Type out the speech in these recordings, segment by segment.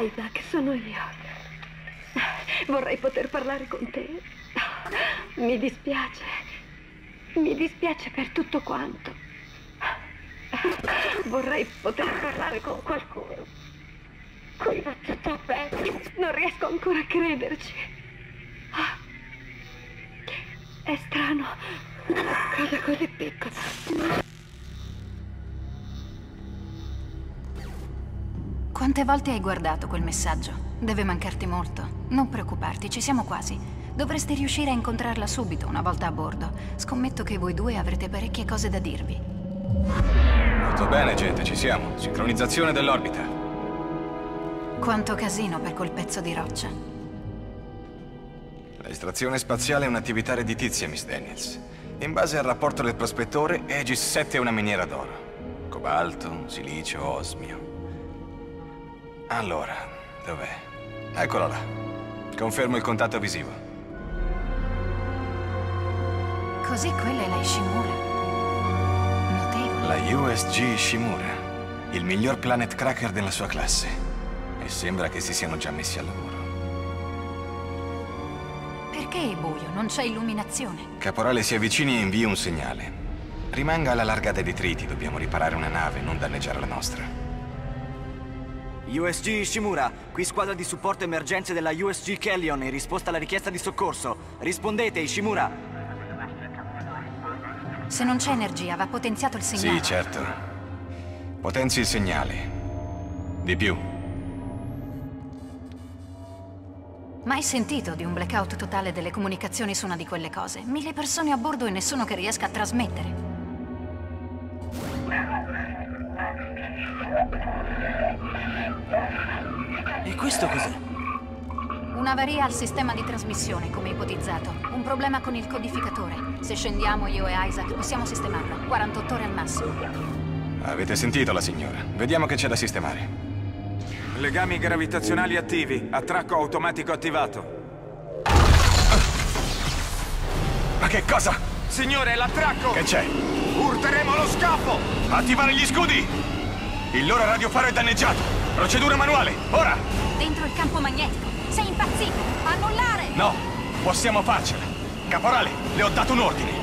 Isaac, sono io. Vorrei poter parlare con te. Mi dispiace. Mi dispiace per tutto quanto. Vorrei poter parlare con qualcuno. Qui va tutto bene. Non riesco ancora a crederci. È strano. Cosa così piccola. Quante volte hai guardato quel messaggio? Deve mancarti molto. Non preoccuparti, ci siamo quasi. Dovreste riuscire a incontrarla subito, una volta a bordo. Scommetto che voi due avrete parecchie cose da dirvi. Molto bene, gente, ci siamo. Sincronizzazione dell'orbita. Quanto casino per quel pezzo di roccia. L'estrazione spaziale è un'attività redditizia, Miss Daniels. In base al rapporto del prospettore, Aegis 7 è una miniera d'oro. Cobalto, silicio, osmio. Allora, dov'è? Eccolo là. Confermo il contatto visivo. Così quella è la Ishimura. Notevole. La USG Ishimura. Il miglior planet cracker della sua classe. E sembra che si siano già messi al lavoro. Perché è buio? Non c'è illuminazione. Caporale si avvicini e invia un segnale. Rimanga alla larga dai detriti, dobbiamo riparare una nave, non danneggiare la nostra. USG Ishimura, qui squadra di supporto emergenze della USG Kellion in risposta alla richiesta di soccorso. Rispondete, Ishimura. Se non c'è energia, va potenziato il segnale. Sì, certo. Potenzi il segnale. Di più. Mai sentito di un blackout totale delle comunicazioni su una di quelle cose? Mille persone a bordo e nessuno che riesca a trasmettere. E questo cos'è? Un'avaria al sistema di trasmissione, come ipotizzato. Un problema con il codificatore. Se scendiamo io e Isaac possiamo sistemarlo. 48 ore al massimo. Avete sentito la signora? Vediamo che c'è da sistemare. Legami gravitazionali attivi. Attracco automatico attivato. Ma che cosa? Signore, l'attracco! Che c'è? Urteremo lo scafo! Attivare gli scudi! Il loro radiofaro è danneggiato! Procedura manuale, ora! Dentro il campo magnetico. Sei impazzito! Annullare! No, possiamo farcela. Caporale, le ho dato un ordine.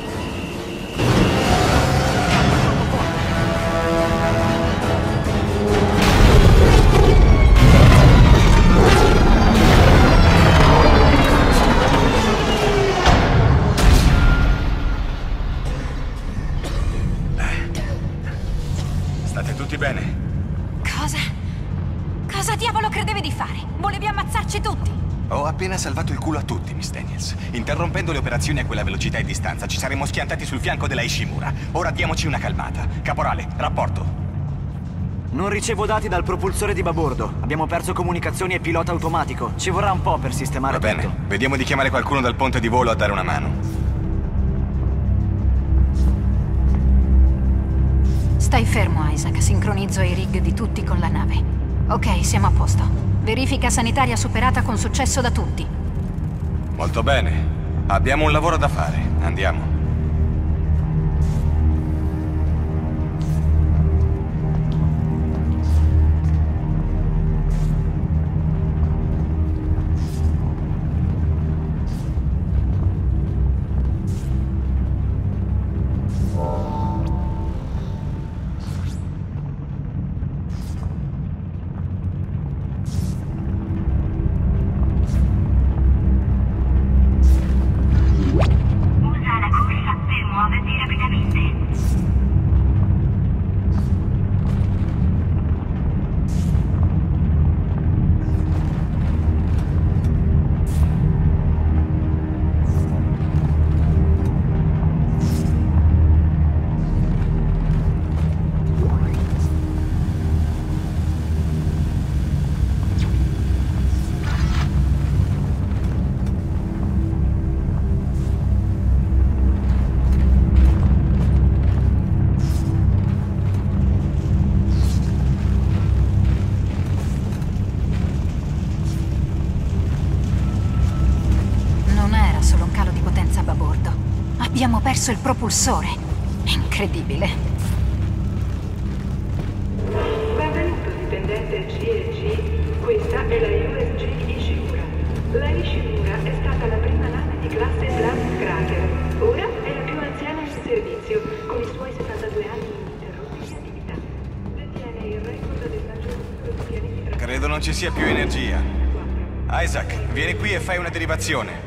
Operazioni a quella velocità e distanza, ci saremmo schiantati sul fianco della Ishimura. Ora diamoci una calmata. Caporale, rapporto. Non ricevo dati dal propulsore di babordo. Abbiamo perso comunicazioni e pilota automatico. Ci vorrà un po' per sistemare Va bene, tutto. vediamo di chiamare qualcuno dal ponte di volo a dare una mano. Stai fermo, Isaac. Sincronizzo i rig di tutti con la nave. Ok, siamo a posto. Verifica sanitaria superata con successo da tutti. Molto bene. Abbiamo un lavoro da fare. Andiamo. perso il propulsore. Incredibile. Benvenuto, dipendente CLG. Questa è la USG Ishimura. La Ishimura è stata la prima nave di classe Blast Cracker. Ora è la più anziana in servizio, con i suoi 72 anni ininterrotti di attività. Detiene il record del maggior numero di pianeti Credo non ci sia più energia. Isaac, vieni qui e fai una derivazione.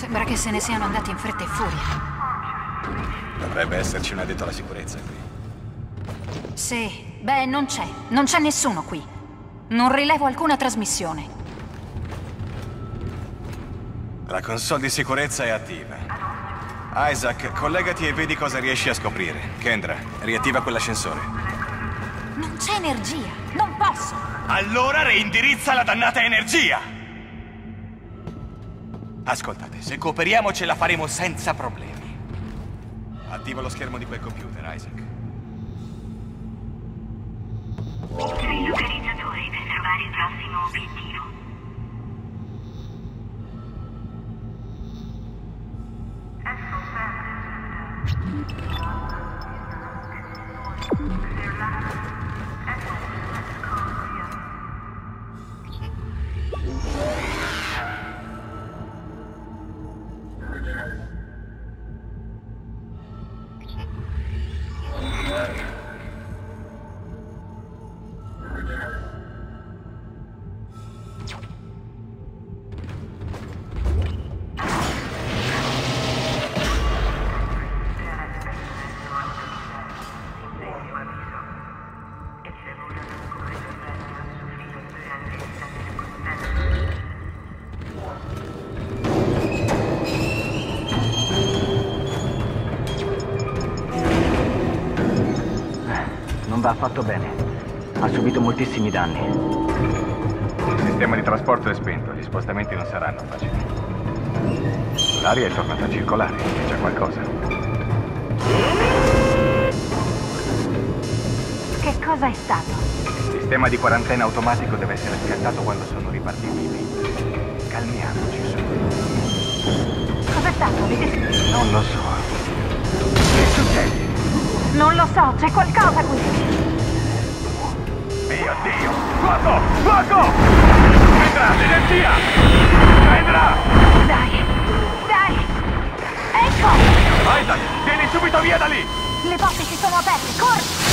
Sembra che se ne siano andati in fretta e furia. Dovrebbe esserci un addetto alla sicurezza qui. Sì, beh, non c'è. Non c'è nessuno qui. Non rilevo alcuna trasmissione. La console di sicurezza è attiva. Isaac, collegati e vedi cosa riesci a scoprire. Kendra, riattiva quell'ascensore. Non c'è energia. Non posso. Allora reindirizza la dannata energia! Ascoltate, se cooperiamo ce la faremo senza problemi. Attiva lo schermo di quel computer, Isaac. Sui localizzatori per trovare il prossimo obiettivo. Non va affatto bene. Ha subito moltissimi danni. Il sistema di trasporto è spento, gli spostamenti non saranno facili. L'aria è tornata a circolare, è già qualcosa. Che cosa è stato? Il sistema di quarantena automatico deve essere scattato quando sono ripartiti i venti. Calmiamoci su. Cos'è stato? Avete... Non lo so. Che succede? Non lo so, c'è qualcosa qui. Mio Dio! Fuoco! Fuoco! Vendrà, l'energia! Vendrà! Dai, dai. Ecco, Isaac, vieni subito via da lì! le porte si sono aperte, corri.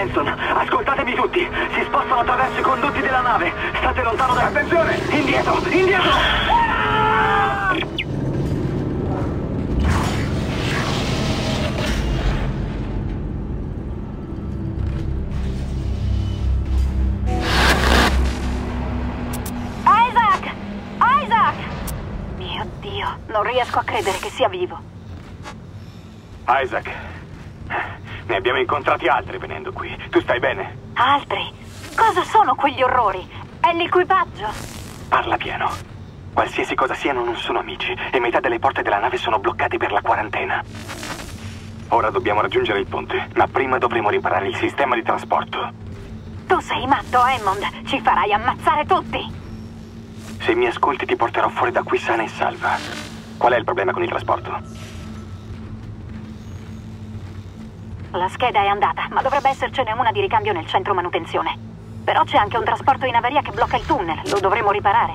Benson, ascoltatemi tutti. Si spostano attraverso i condotti della nave. State lontano da... Attenzione! Indietro! Indietro! Isaac! Isaac! Mio Dio, non riesco a credere che sia vivo. Isaac, abbiamo incontrati altri venendo qui. Tu stai bene? Altri? Cosa sono quegli orrori? È l'equipaggio? Parla piano. Qualsiasi cosa siano non sono amici e metà delle porte della nave sono bloccate per la quarantena. Ora dobbiamo raggiungere il ponte, ma prima dovremo riparare il sistema di trasporto. Tu sei matto, Hammond. Ci farai ammazzare tutti. Se mi ascolti ti porterò fuori da qui sana e salva. Qual è il problema con il trasporto? La scheda è andata, ma dovrebbe essercene una di ricambio nel centro manutenzione. Però c'è anche un trasporto in avaria che blocca il tunnel. Lo dovremo riparare.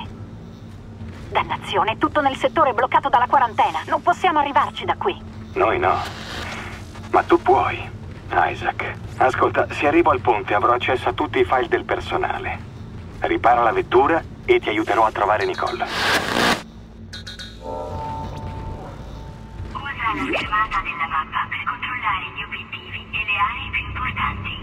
Dannazione, è tutto nel settore bloccato dalla quarantena. Non possiamo arrivarci da qui. Noi no. Ma tu puoi, Isaac. Ascolta, se arrivo al ponte avrò accesso a tutti i file del personale. Ripara la vettura e ti aiuterò a trovare Nicole. Usa la schermata della mappa per controllare gli obiettivi aree più importanti.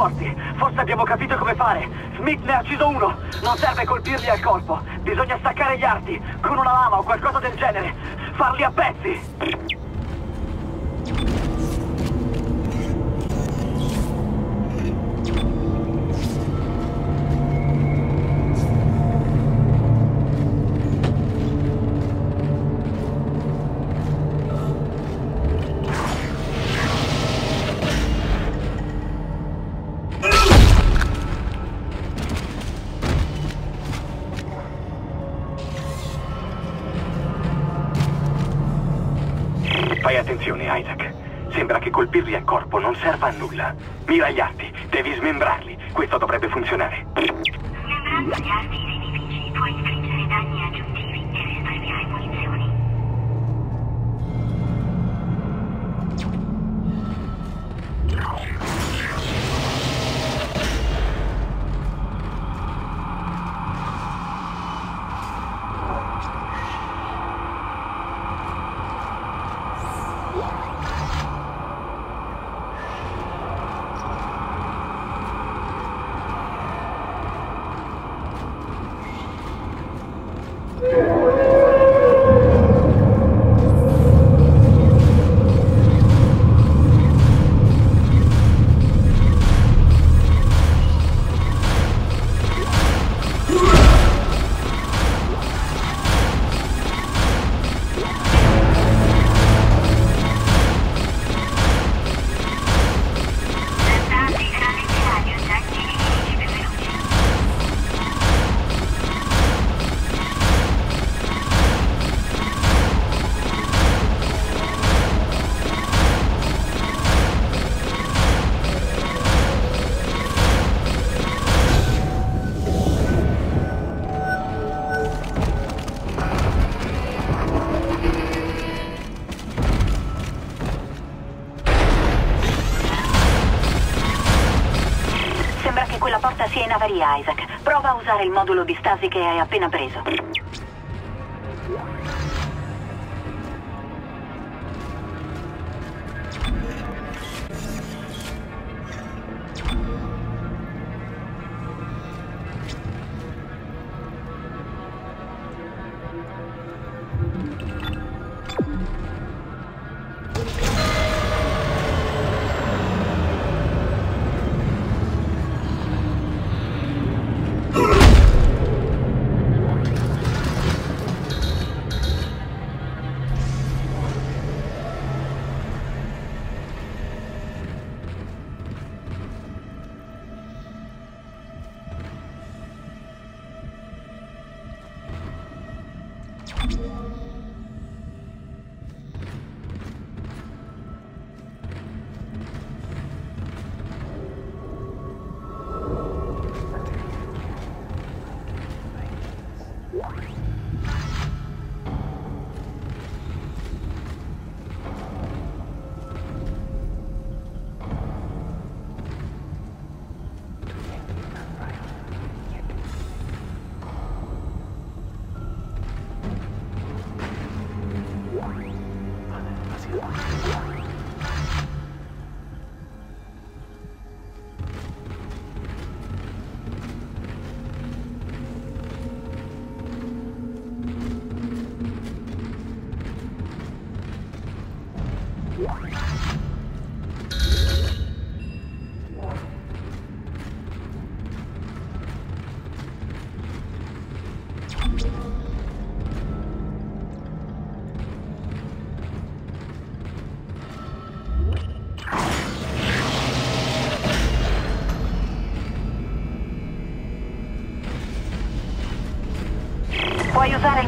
Trasporti. Forse abbiamo capito come fare. Smith ne ha ucciso uno. Non serve colpirli al colpo. Bisogna staccare gli arti con una lama o qualcosa del genere. Farli a pezzi. Avaria, Isaac. Prova a usare il modulo di stasi che hai appena preso.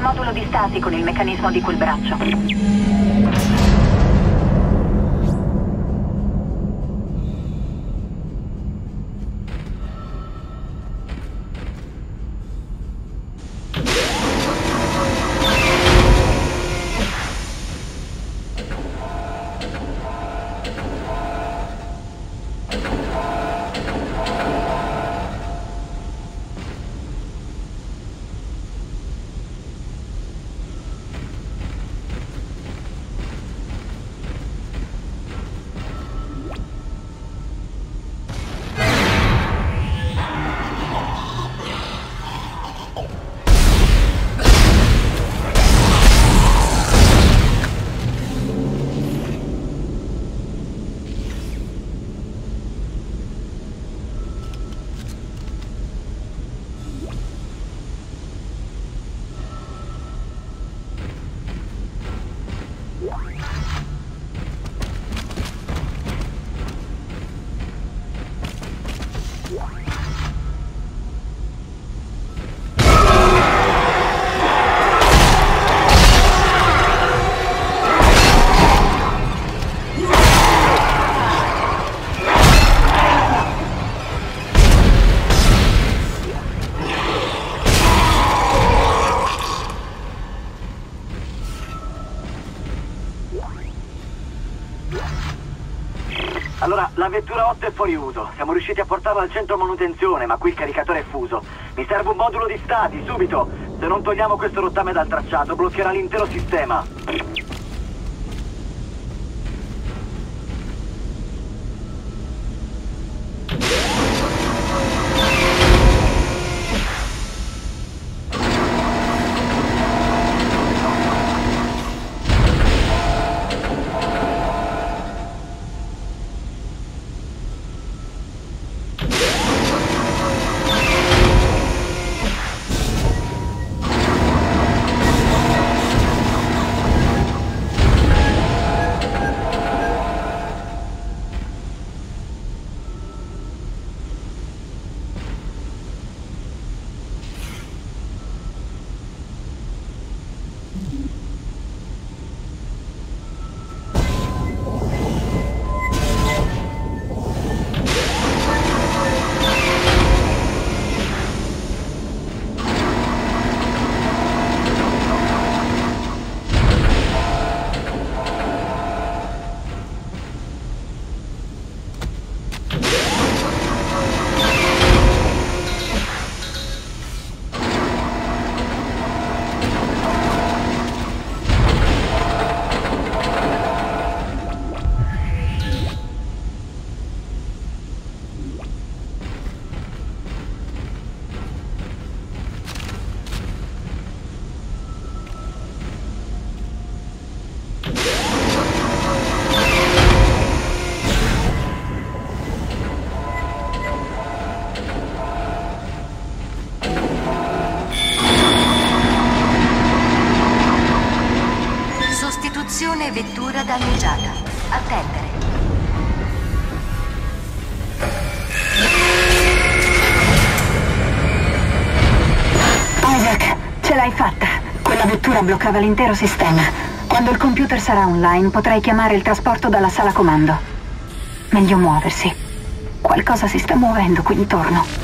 Modulo di stasi con il meccanismo di quel braccio. La vettura 8 è fuori uso. Siamo riusciti a portarla al centro manutenzione, ma qui il caricatore è fuso. Mi serve un modulo di stati, subito! Se non togliamo questo rottame dal tracciato, bloccherà l'intero sistema. Bloccava l'intero sistema. Quando il computer sarà online potrai chiamare il trasporto dalla sala comando. Meglio muoversi. Qualcosa si sta muovendo qui intorno.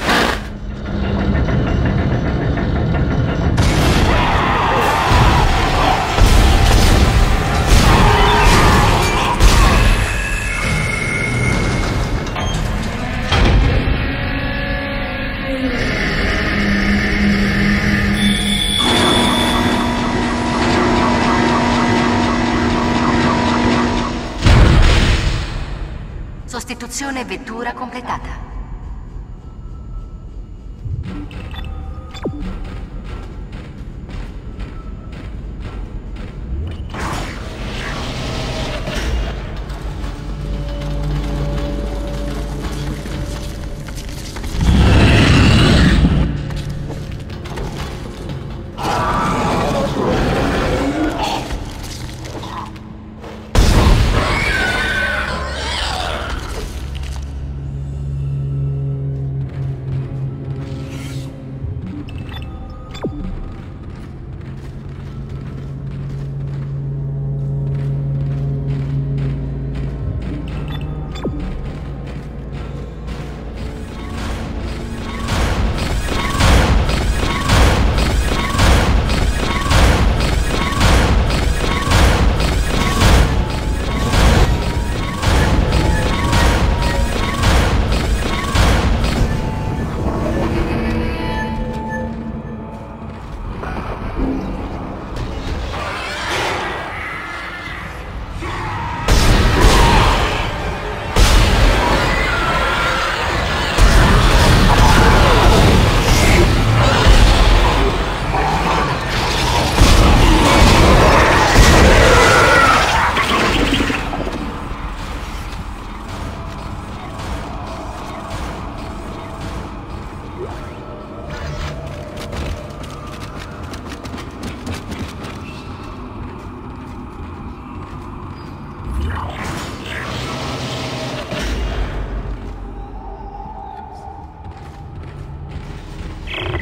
Sostituzione vettura completata.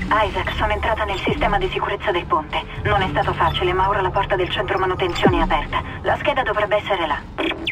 Isaac, sono entrata nel sistema di sicurezza del ponte. Non è stato facile, ma ora la porta del centro manutenzione è aperta. La scheda dovrebbe essere là.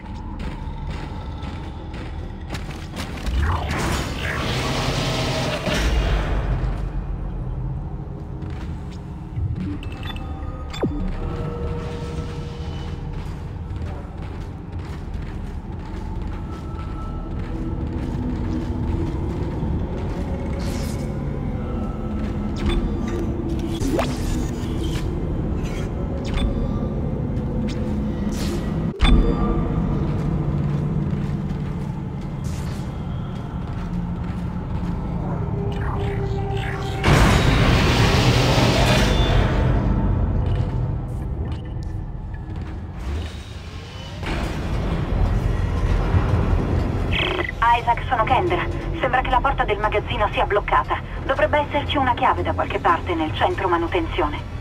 Esserci una chiave da qualche parte nel centro manutenzione.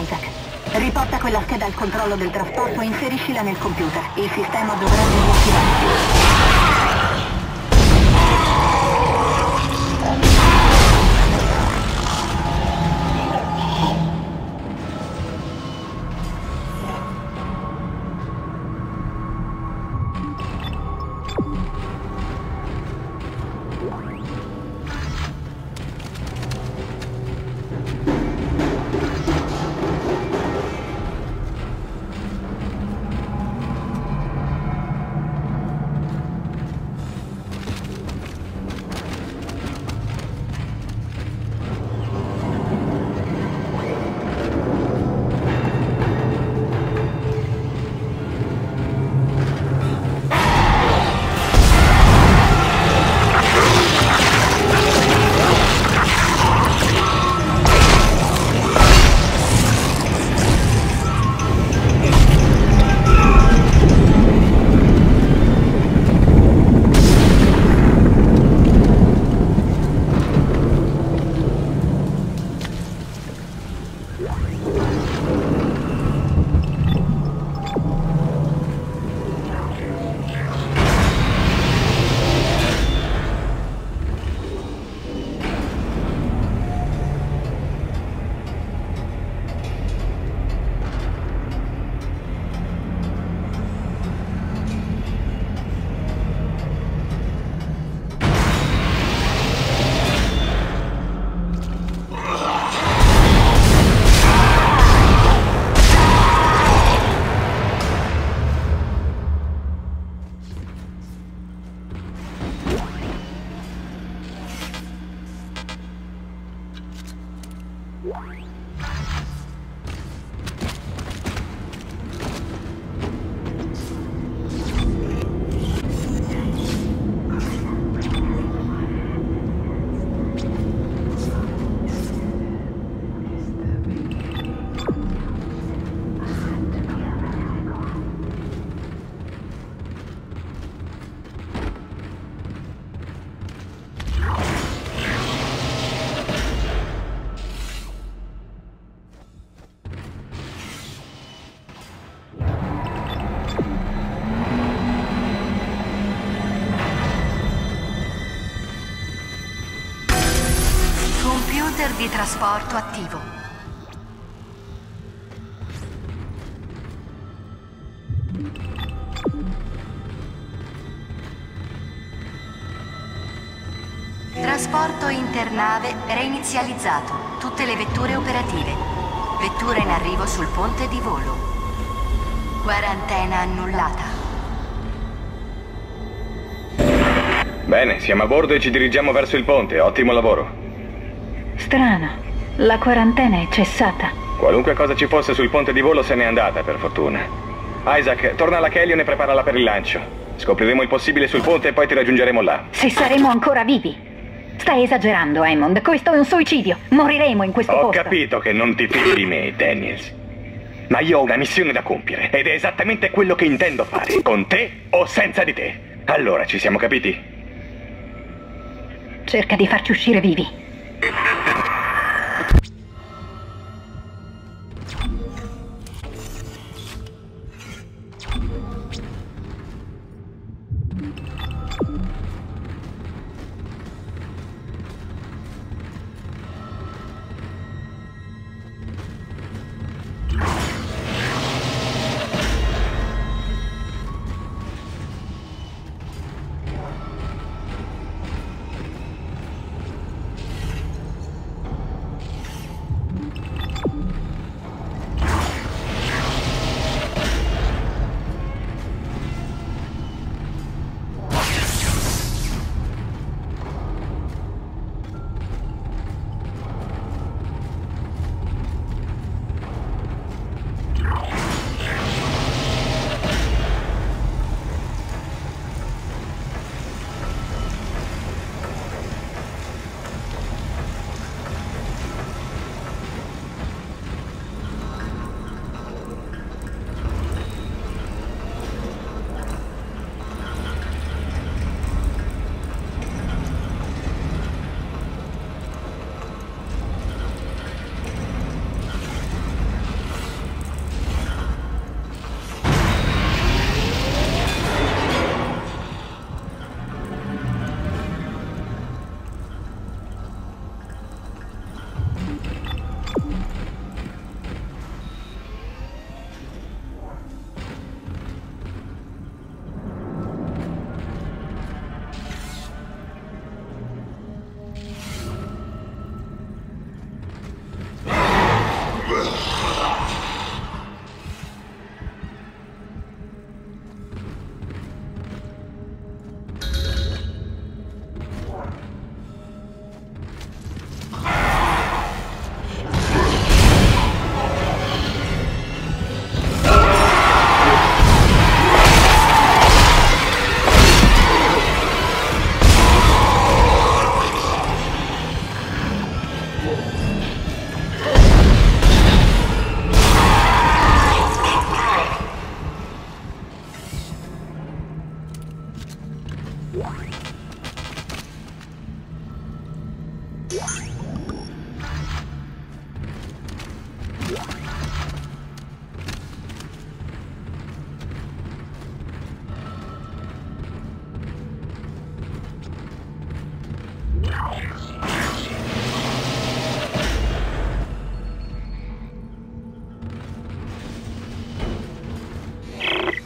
Isaac. Riporta quella scheda al controllo del trasporto e inseriscila nel computer. Il sistema dovrebbe riattivarsi. Di trasporto attivo. Trasporto internave reinizializzato. Tutte le vetture operative. Vettura in arrivo sul ponte di volo. Quarantena annullata. Bene, siamo a bordo e ci dirigiamo verso il ponte. Ottimo lavoro. Strano. La quarantena è cessata. Qualunque cosa ci fosse sul ponte di volo se n'è andata, per fortuna. Isaac, torna alla Kellion e preparala per il lancio. Scopriremo il possibile sul ponte e poi ti raggiungeremo là. Se saremo ancora vivi. Stai esagerando, Hammond. Questo è un suicidio. Moriremo in questo Ho posto. capito che non ti fidi di me, Daniels. Ma io ho una missione da compiere ed è esattamente quello che intendo fare, con te o senza di te. Allora, ci siamo capiti? Cerca di farci uscire vivi.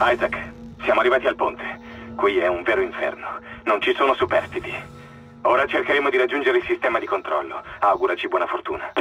Isaac, siamo arrivati al ponte. Qui è un vero inferno. Non ci sono superstiti. Ora cercheremo di raggiungere il sistema di controllo. Auguraci buona fortuna.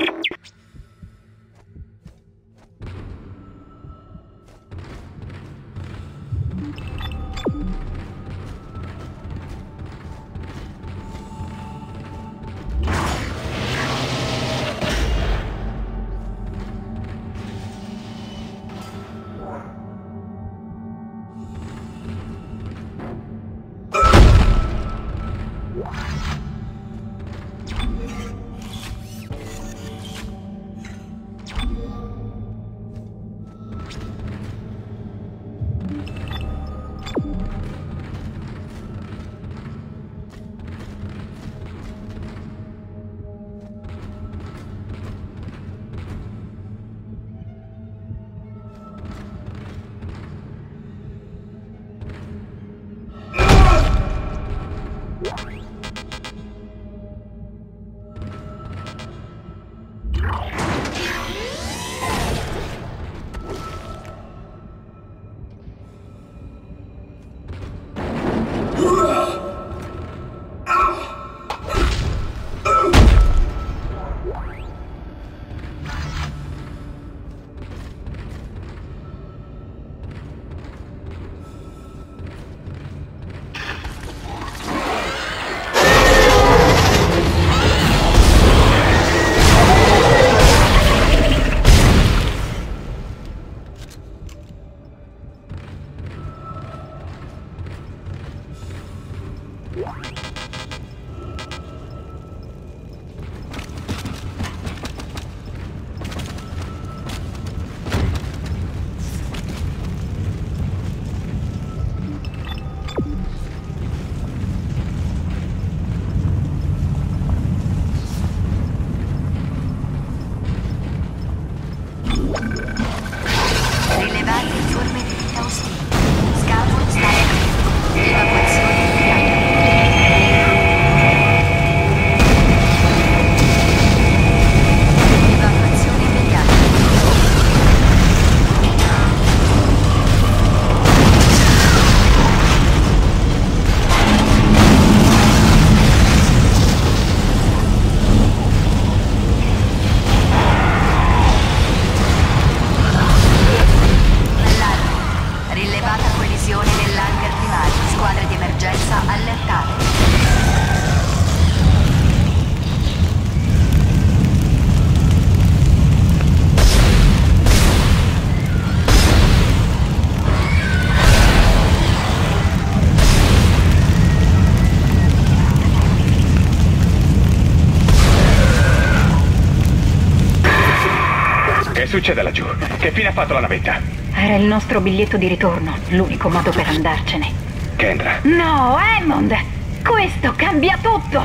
Succede laggiù? Che fine ha fatto la navetta? Era il nostro biglietto di ritorno, l'unico modo per andarcene. Kendra, No, Hammond! Questo cambia tutto!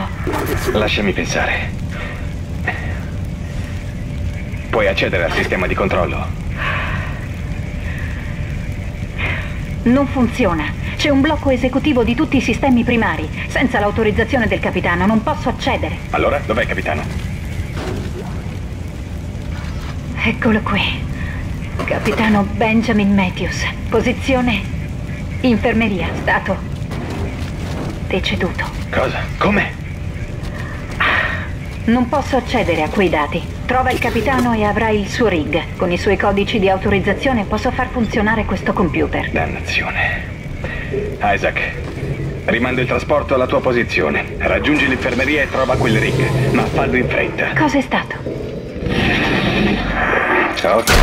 lasciami pensare. Puoi accedere al sistema di controllo? Non funziona. C'è un blocco esecutivo di tutti i sistemi primari. Senza l'autorizzazione del capitano non posso accedere. Allora, dov'è, capitano? Eccolo qui. Capitano Benjamin Matthews. Posizione infermeria, stato deceduto. Cosa? Come? Non posso accedere a quei dati. Trova il capitano e avrà il suo rig. Con i suoi codici di autorizzazione posso far funzionare questo computer. Dannazione. Isaac, rimando il trasporto alla tua posizione. Raggiungi l'infermeria e trova quel rig, ma fallo in fretta. Cosa è stato? Watch out.